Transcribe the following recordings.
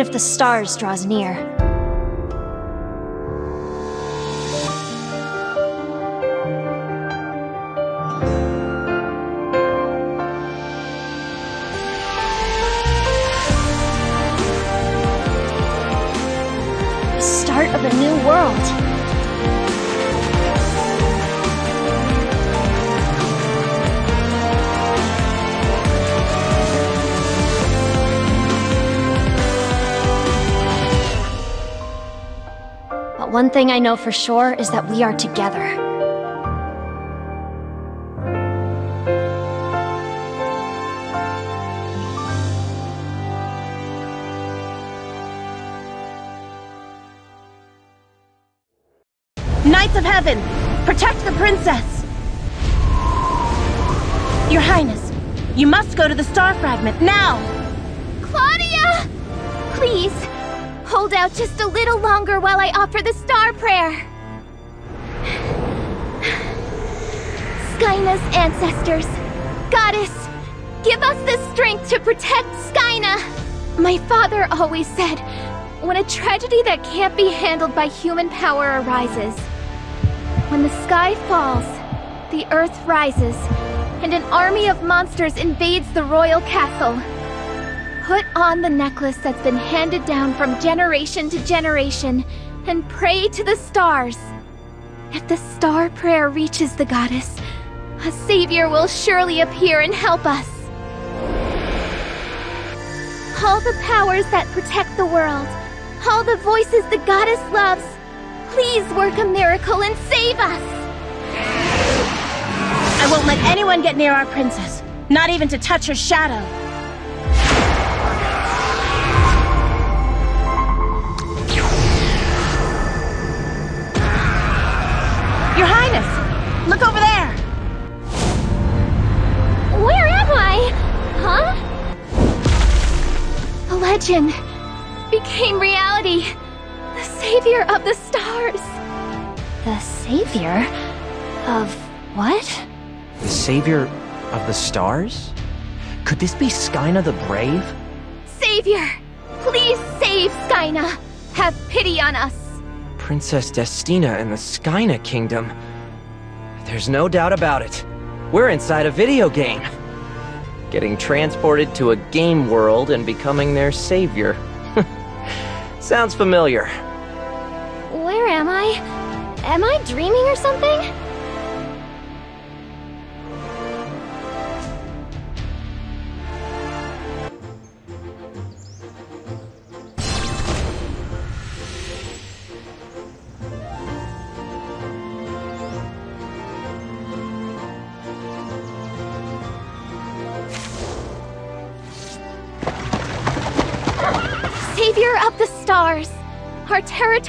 of the stars draws near. One thing I know for sure is that we are together. Knights of Heaven, protect the princess! Your Highness, you must go to the Star Fragment, now! Claudia! Please, hold out just a little longer while I offer the star prayer. Skyna's ancestors, Goddess, give us the strength to protect Skyna! My father always said, when a tragedy that can't be handled by human power arises, when the sky falls, the earth rises, and an army of monsters invades the royal castle. Put on the necklace that's been handed down from generation to generation and pray to the stars. If the star prayer reaches the goddess, a savior will surely appear and help us. All the powers that protect the world, all the voices the goddess loves, please work a miracle and save us! I won't let anyone get near our princess, not even to touch her shadow. Legend became reality. The savior of the stars. The savior? Of what? The savior of the stars? Could this be Skyna the Brave? Savior! Please save Skyna! Have pity on us! Princess Destina and the Skyna Kingdom. There's no doubt about it. We're inside a video game. Getting transported to a game world and becoming their savior. Sounds familiar. Where am I? Am I dreaming or something?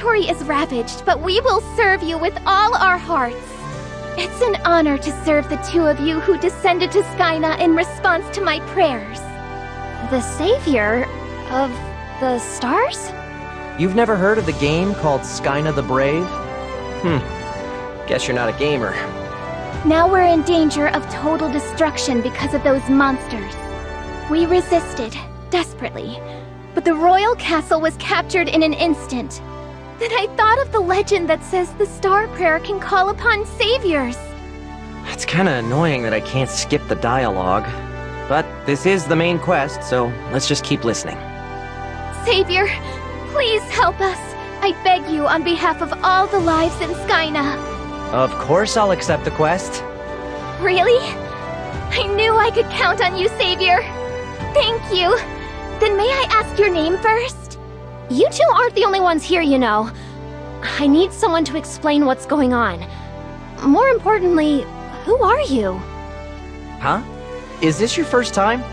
Territory is ravaged, but we will serve you with all our hearts. It's an honor to serve the two of you who descended to Skyna in response to my prayers. The savior of the stars? You've never heard of the game called Skyna the Brave? Hmm. Guess you're not a gamer. Now we're in danger of total destruction because of those monsters. We resisted, desperately, but the royal castle was captured in an instant. Then I thought of the legend that says the star prayer can call upon saviors. It's kinda annoying that I can't skip the dialogue. But this is the main quest, so let's just keep listening. Savior, please help us. I beg you on behalf of all the lives in Skyna. Of course I'll accept the quest. Really? I knew I could count on you, Savior. Thank you. Then may I ask your name first? You two aren't the only ones here, you know. I need someone to explain what's going on. More importantly, who are you? Huh? Is this your first time?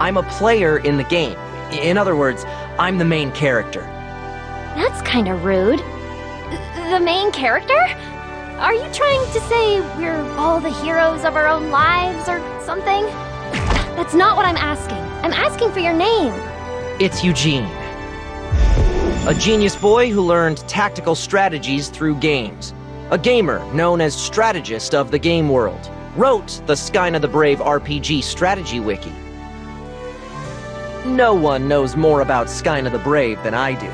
I'm a player in the game. In other words, I'm the main character. That's kinda rude. The main character? Are you trying to say we're all the heroes of our own lives or something? That's not what I'm asking. I'm asking for your name. It's Eugene. A genius boy who learned tactical strategies through games. A gamer known as strategist of the game world. Wrote the Skyna the Brave RPG strategy wiki. No one knows more about Skyna the Brave than I do.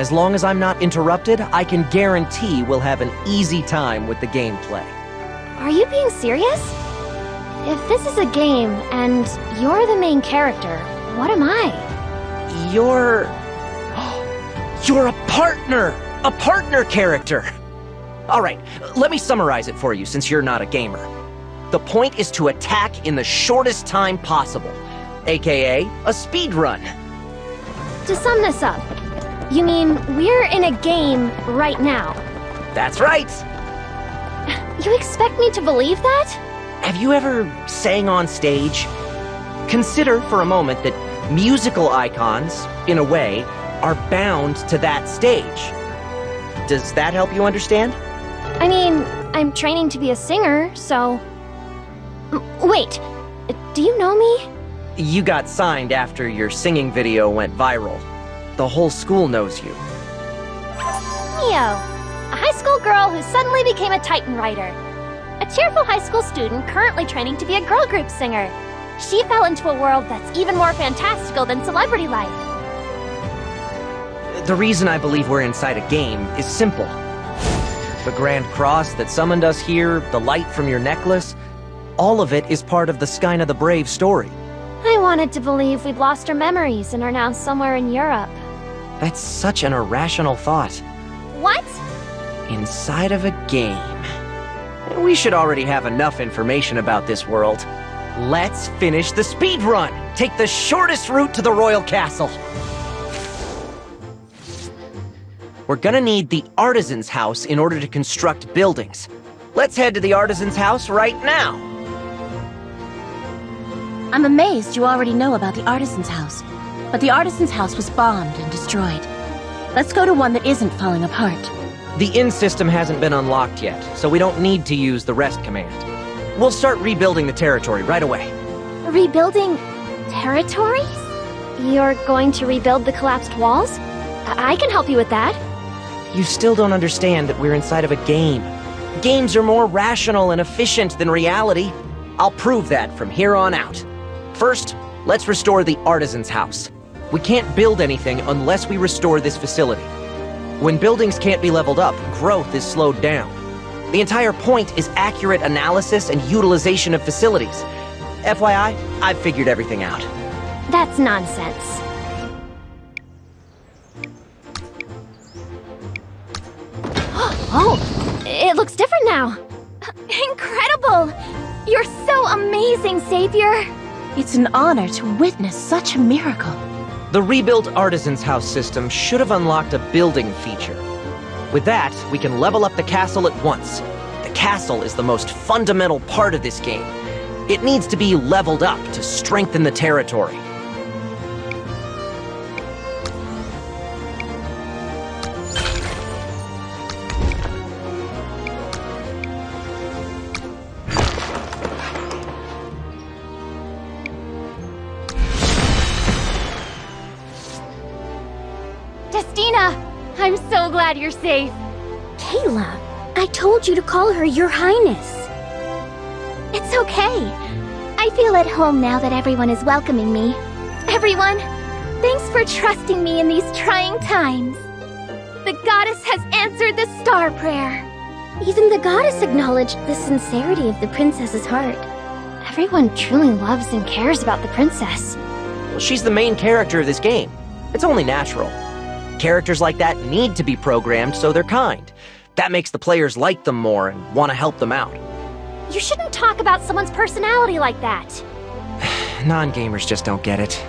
As long as I'm not interrupted, I can guarantee we'll have an easy time with the gameplay. Are you being serious? If this is a game and you're the main character, what am I? You're... You're a partner! A partner character! Alright, let me summarize it for you since you're not a gamer. The point is to attack in the shortest time possible, aka a speed run. To sum this up, you mean we're in a game right now? That's right! You expect me to believe that? Have you ever sang on stage? Consider for a moment that musical icons, in a way, are bound to that stage. Does that help you understand? I mean, I'm training to be a singer, so. Wait, do you know me? You got signed after your singing video went viral. The whole school knows you. Mio, a high school girl who suddenly became a Titan writer. A cheerful high school student currently training to be a girl group singer. She fell into a world that's even more fantastical than celebrity life. The reason I believe we're inside a game is simple. The Grand Cross that summoned us here, the light from your necklace, all of it is part of the Skyna the Brave story. I wanted to believe we'd lost our memories and are now somewhere in Europe. That's such an irrational thought. What? Inside of a game. We should already have enough information about this world. Let's finish the speed run! Take the shortest route to the Royal Castle! We're gonna need the Artisan's House in order to construct buildings. Let's head to the Artisan's House right now! I'm amazed you already know about the Artisan's House. But the Artisan's House was bombed and destroyed. Let's go to one that isn't falling apart. The inn system hasn't been unlocked yet, so we don't need to use the rest command. We'll start rebuilding the territory right away. Rebuilding territories? You're going to rebuild the collapsed walls? I, I can help you with that. You still don't understand that we're inside of a game. Games are more rational and efficient than reality. I'll prove that from here on out. First, let's restore the Artisan's House. We can't build anything unless we restore this facility. When buildings can't be leveled up, growth is slowed down. The entire point is accurate analysis and utilization of facilities. FYI, I've figured everything out. That's nonsense. It looks different now. Incredible! You're so amazing, Savior! It's an honor to witness such a miracle. The rebuilt Artisan's House system should have unlocked a building feature. With that, we can level up the castle at once. The castle is the most fundamental part of this game. It needs to be leveled up to strengthen the territory. Safe. Kayla, I told you to call her Your Highness. It's okay. I feel at home now that everyone is welcoming me. Everyone, thanks for trusting me in these trying times. The goddess has answered the star prayer. Even the goddess acknowledged the sincerity of the princess's heart. Everyone truly loves and cares about the princess. Well, she's the main character of this game. It's only natural. Characters like that need to be programmed so they're kind. That makes the players like them more and want to help them out. You shouldn't talk about someone's personality like that. Non gamers just don't get it.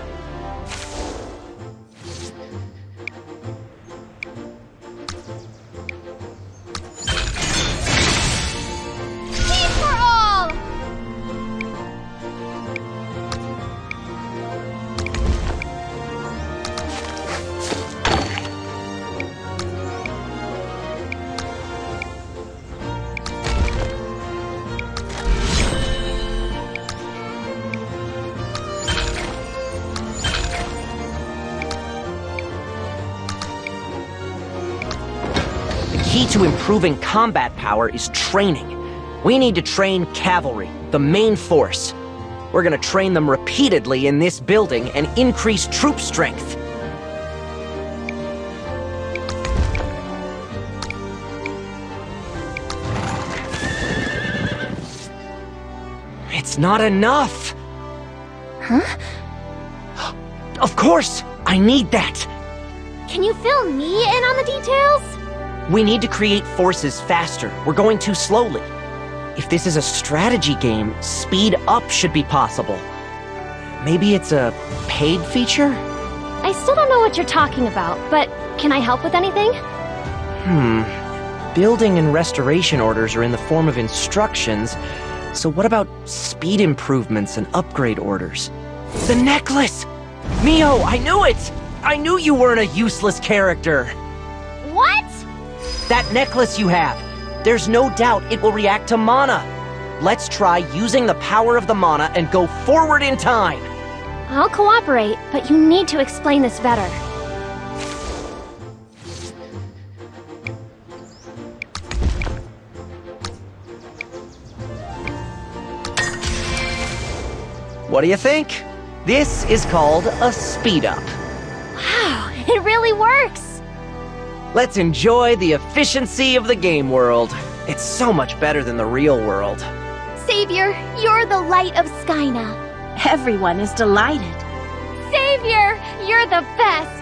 Improving combat power is training. We need to train cavalry, the main force. We're gonna train them repeatedly in this building and increase troop strength. It's not enough! Huh? Of course! I need that! Can you fill me in on the details? We need to create forces faster. We're going too slowly. If this is a strategy game, speed up should be possible. Maybe it's a paid feature? I still don't know what you're talking about, but can I help with anything? Hmm. Building and restoration orders are in the form of instructions, so what about speed improvements and upgrade orders? The necklace! Mio, I knew it! I knew you weren't a useless character! That necklace you have! There's no doubt it will react to mana! Let's try using the power of the mana and go forward in time! I'll cooperate, but you need to explain this better. What do you think? This is called a speed up. Wow, it really works! Let's enjoy the efficiency of the game world. It's so much better than the real world. Savior, you're the light of Skyna. Everyone is delighted. Savior, you're the best!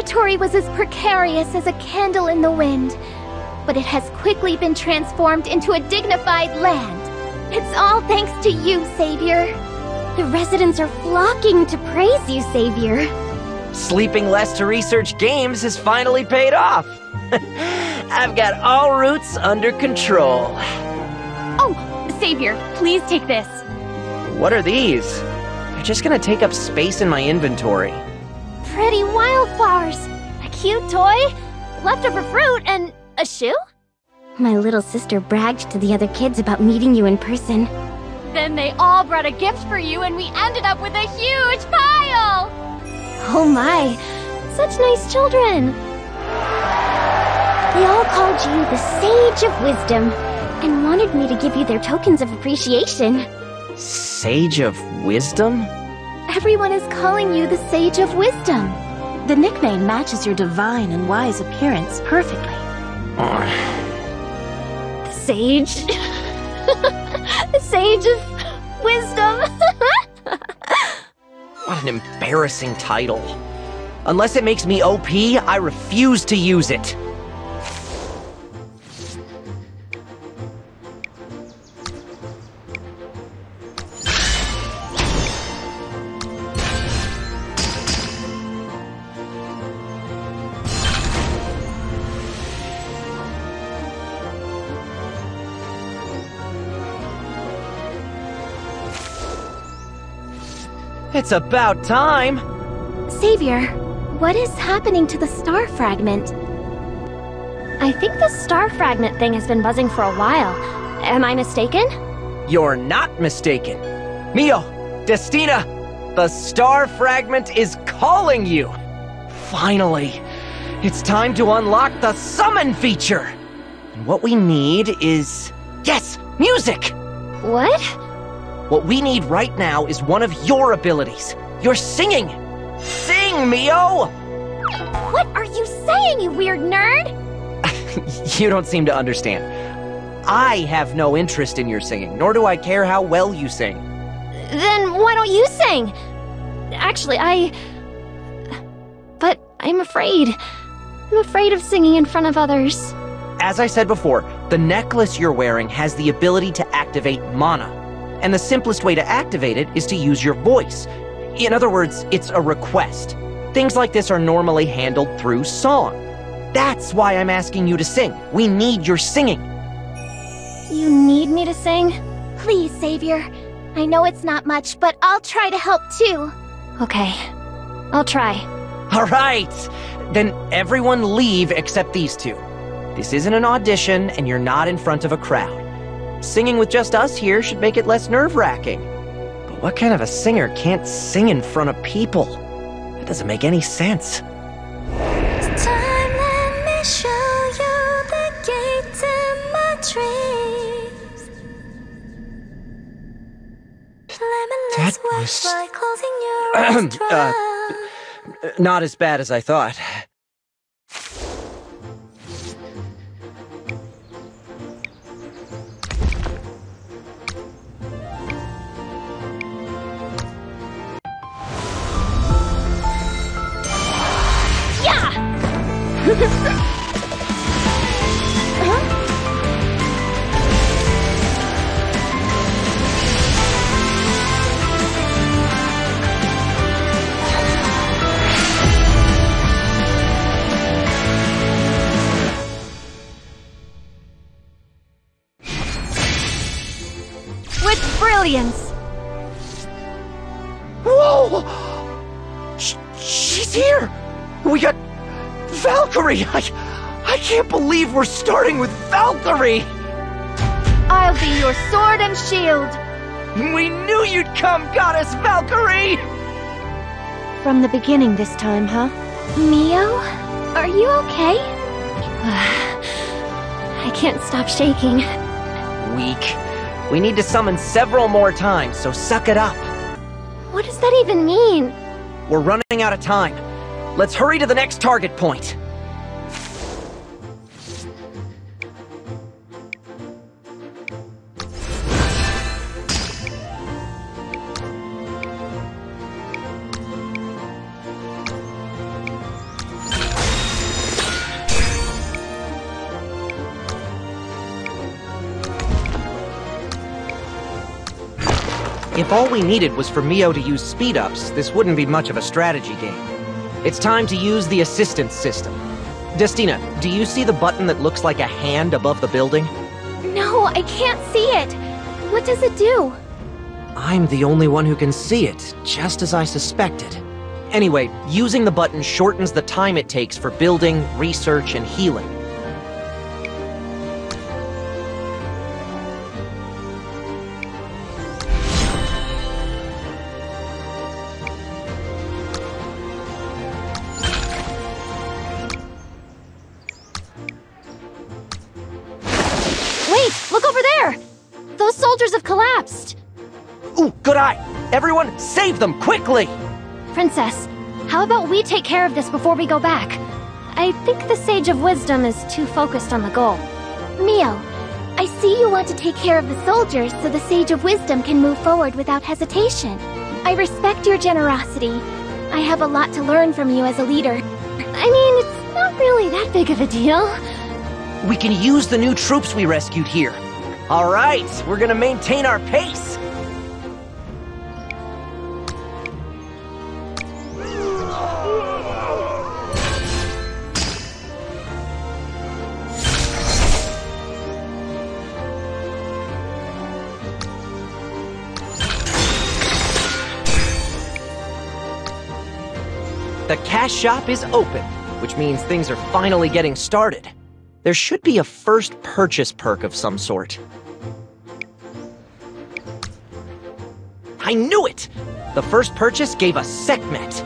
The territory was as precarious as a candle in the wind, but it has quickly been transformed into a dignified land. It's all thanks to you, Savior. The residents are flocking to praise you, Savior. Sleeping less to research games has finally paid off. I've got all routes under control. Oh, Savior, please take this. What are these? They're just gonna take up space in my inventory. Pretty wildflowers, a cute toy, leftover fruit, and a shoe? My little sister bragged to the other kids about meeting you in person. Then they all brought a gift for you, and we ended up with a huge pile! Oh my, such nice children. They all called you the Sage of Wisdom and wanted me to give you their tokens of appreciation. Sage of Wisdom? Everyone is calling you the Sage of Wisdom. The nickname matches your divine and wise appearance perfectly. The Sage? The Sage of Wisdom? What an embarrassing title. Unless it makes me OP, I refuse to use it. It's about time! Savior, what is happening to the star fragment? I think the star fragment thing has been buzzing for a while. Am I mistaken? You're not mistaken. Mio, Destina, the star fragment is calling you! Finally, it's time to unlock the summon feature! And what we need is. Yes, music! What? What we need right now is one of your abilities. Your singing! Sing, Mio! What are you saying, you weird nerd? you don't seem to understand. I have no interest in your singing, nor do I care how well you sing. Then why don't you sing? Actually, I. But I'm afraid. I'm afraid of singing in front of others. As I said before, the necklace you're wearing has the ability to activate mana. And the simplest way to activate it is to use your voice. In other words, it's a request. Things like this are normally handled through song. That's why I'm asking you to sing. We need your singing. You need me to sing? Please, Savior. I know it's not much, but I'll try to help too. Okay. I'll try. All right! Then everyone leave except these two. This isn't an audition, and you're not in front of a crowd. Singing with just us here should make it less nerve-wracking. But what kind of a singer can't sing in front of people? That doesn't make any sense. Time, let me show you the gates in my dreams. That was- uh, Not as bad as I thought. We're starting with Valkyrie! I'll be your sword and shield! We knew you'd come, Goddess Valkyrie! From the beginning this time, huh? Mio, are you okay? I can't stop shaking. Weak. We need to summon several more times, so suck it up. What does that even mean? We're running out of time. Let's hurry to the next target point. If all we needed was for Mio to use speed-ups, this wouldn't be much of a strategy game. It's time to use the assistance system. Destina, do you see the button that looks like a hand above the building? No, I can't see it. What does it do? I'm the only one who can see it, just as I suspected. Anyway, using the button shortens the time it takes for building, research, and healing. Them quickly! Princess, how about we take care of this before we go back? I think the Sage of Wisdom is too focused on the goal. Mio, I see you want to take care of the soldiers so the Sage of Wisdom can move forward without hesitation. I respect your generosity. I have a lot to learn from you as a leader. I mean, it's not really that big of a deal. We can use the new troops we rescued here. All right, we're gonna maintain our pace. The cash shop is open, which means things are finally getting started. There should be a first purchase perk of some sort. I knew it! The first purchase gave us Sekhmet.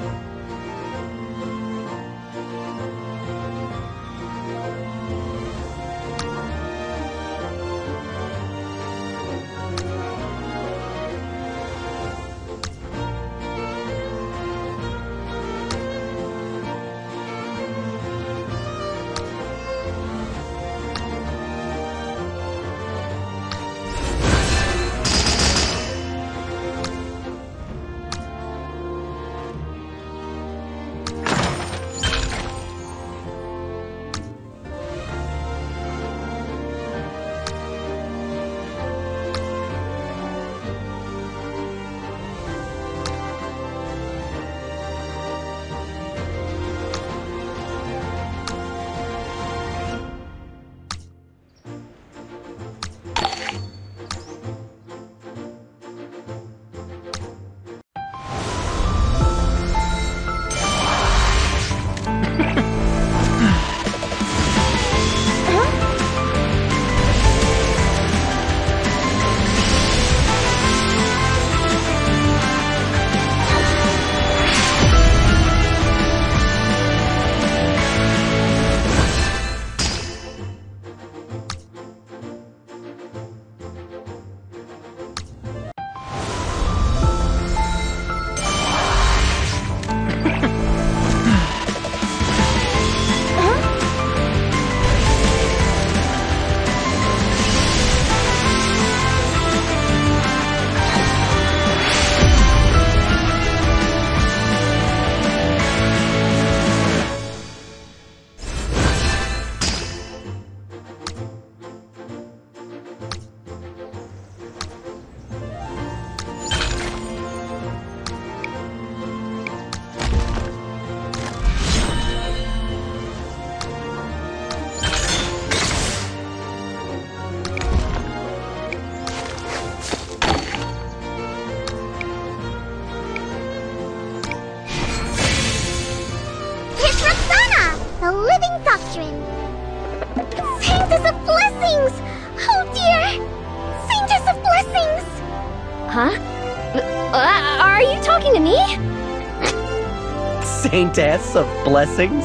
Saintess of blessings?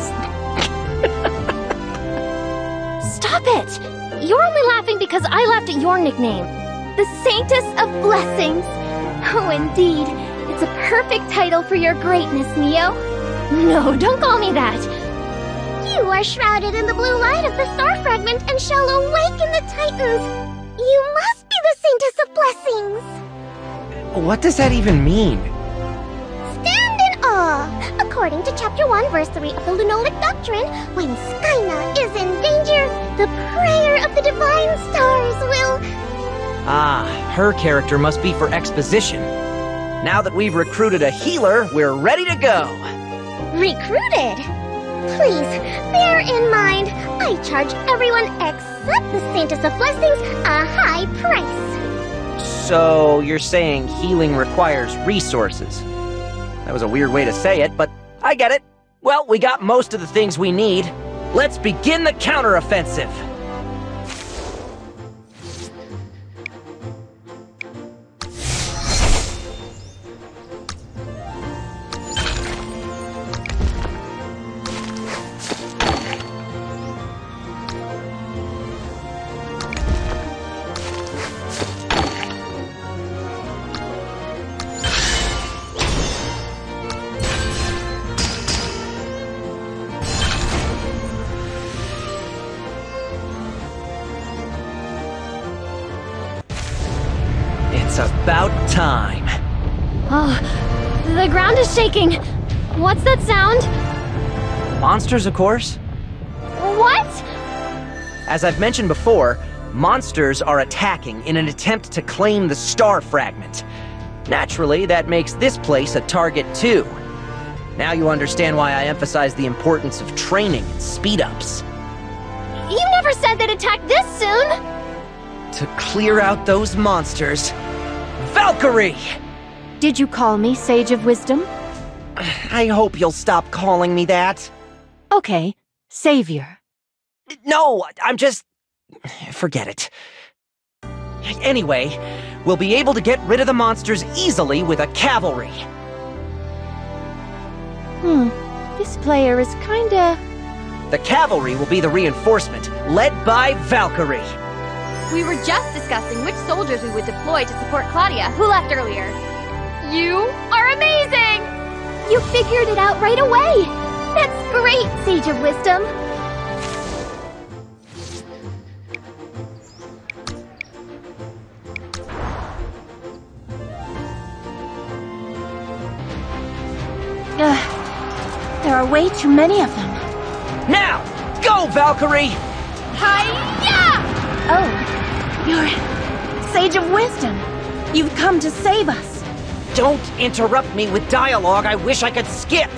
Stop it! You're only laughing because I laughed at your nickname. The Saintess of Blessings. Oh, indeed. It's a perfect title for your greatness, Mio. No, don't call me that. You are shrouded in the blue light of the star fragment and shall awaken the Titans. You must be the Saintess of Blessings. What does that even mean? Awe. According to Chapter 1, Verse 3 of the Lunolic Doctrine, when Skyna is in danger, the prayer of the Divine Stars will... Ah, her character must be for exposition. Now that we've recruited a healer, we're ready to go. Recruited? Please, bear in mind, I charge everyone except the Saintess of Blessings a high price. So, you're saying healing requires resources. That was a weird way to say it, but I get it. Well, we got most of the things we need. Let's begin the counteroffensive. Time. Oh, the ground is shaking. What's that sound? Monsters, of course. What? As I've mentioned before, monsters are attacking in an attempt to claim the star fragment. Naturally, that makes this place a target too. Now you understand why I emphasize the importance of training and speed-ups. You never said they'd attack this soon! To clear out those monsters... Valkyrie! Did you call me Sage of Wisdom? I hope you'll stop calling me that. Okay, Savior. No, I'm just... Forget it. Anyway, we'll be able to get rid of the monsters easily with a cavalry. Hmm, this player is kinda... The cavalry will be the reinforcement, led by Valkyrie. We were just discussing which soldiers we would deploy to support Claudia, who left earlier. You are amazing! You figured it out right away! That's great, Sage of Wisdom! Ugh, there are way too many of them. Now, go, Valkyrie! Hiya! Oh, you're Sage of Wisdom. You've come to save us. Don't interrupt me with dialogue I wish I could skip!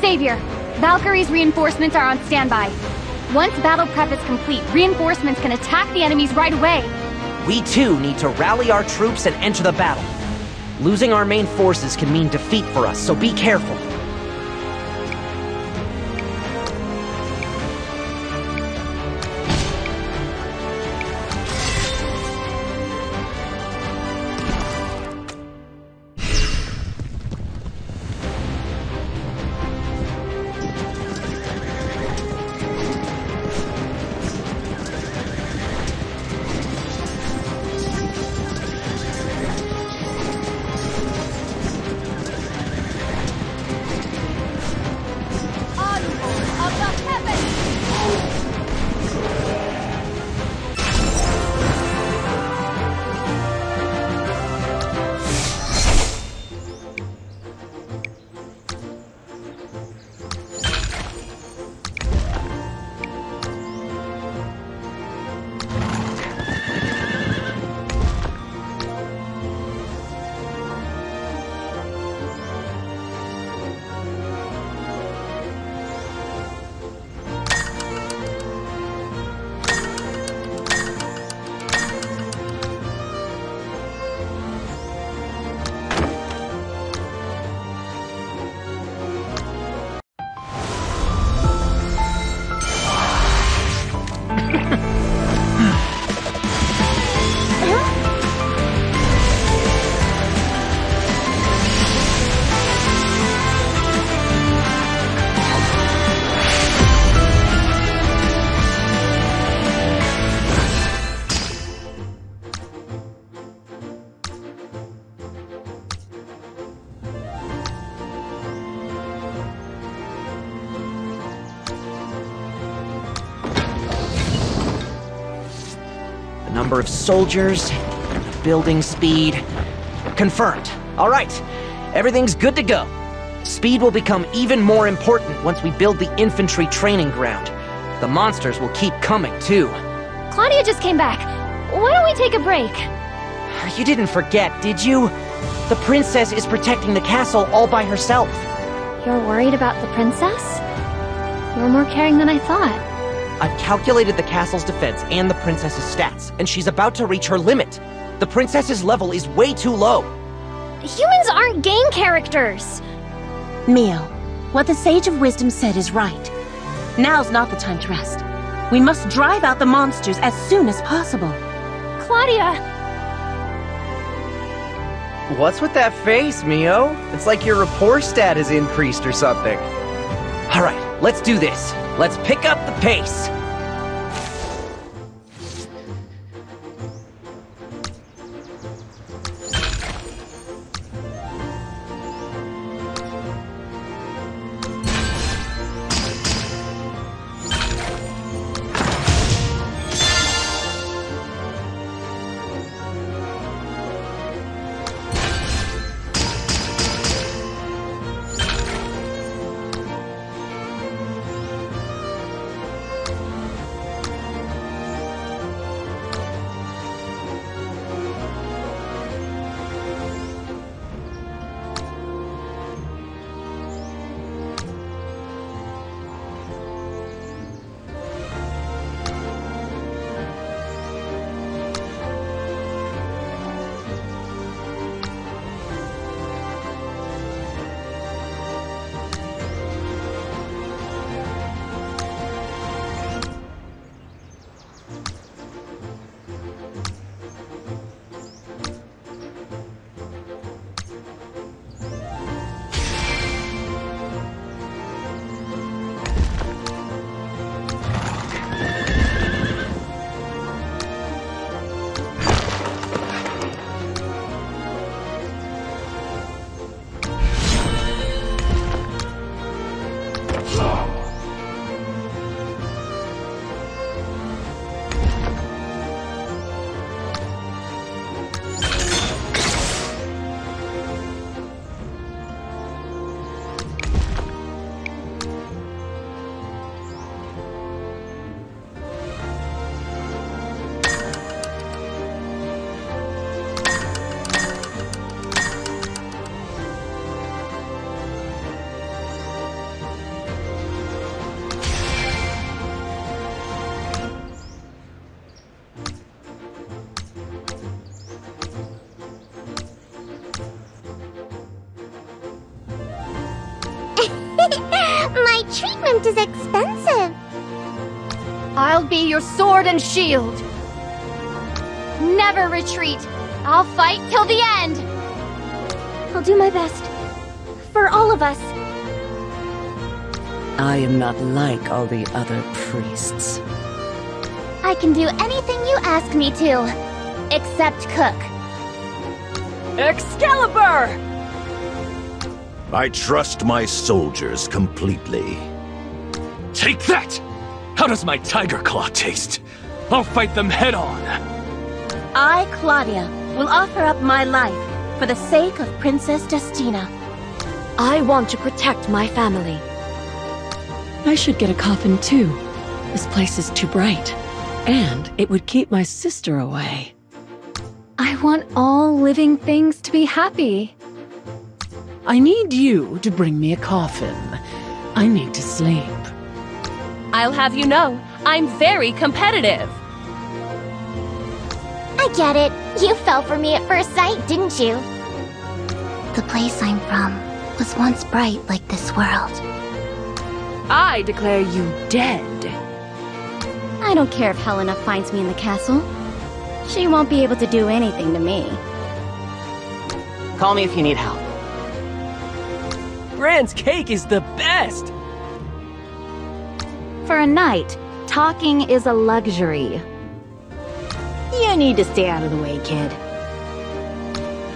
Savior, Valkyrie's reinforcements are on standby. Once battle prep is complete, reinforcements can attack the enemies right away. We too need to rally our troops and enter the battle. Losing our main forces can mean defeat for us, so be careful. Of soldiers, building speed. Confirmed. All right, everything's good to go. Speed will become even more important once we build the infantry training ground. The monsters will keep coming, too. Claudia just came back. Why don't we take a break? You didn't forget, did you? The princess is protecting the castle all by herself. You're worried about the princess? You're more caring than I thought. I've calculated the castle's defense and the princess's stats, and she's about to reach her limit. The princess's level is way too low. Humans aren't game characters. Mio, what the Sage of Wisdom said is right. Now's not the time to rest. We must drive out the monsters as soon as possible. Claudia! What's with that face, Mio? It's like your rapport stat has increased or something. Alright, let's do this. Let's pick up the pace. I'll be your sword and shield. Never retreat. I'll fight till the end. I'll do my best. For all of us. I am not like all the other priests. I can do anything you ask me to, except cook. Excalibur! I trust my soldiers completely. Take that! How does my tiger claw taste? I'll fight them head on. I, Claudia, will offer up my life for the sake of Princess Destina. I want to protect my family. I should get a coffin too. This place is too bright. And it would keep my sister away. I want all living things to be happy. I need you to bring me a coffin. I need to sleep. I'll have you know, I'm very competitive. I get it. You fell for me at first sight, didn't you? The place I'm from was once bright like this world. I declare you dead. I don't care if Helena finds me in the castle. She won't be able to do anything to me. Call me if you need help. Gran's cake is the best! for a knight, talking is a luxury. You need to stay out of the way, kid.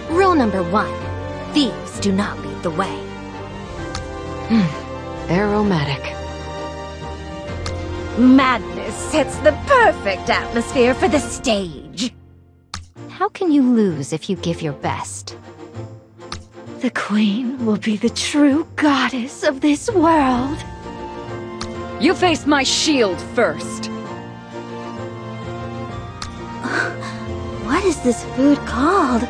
Rule number one, thieves do not lead the way. Hmm, aromatic. Madness sets the perfect atmosphere for the stage. How can you lose if you give your best? The queen will be the true goddess of this world. You face my shield first. what is this food called?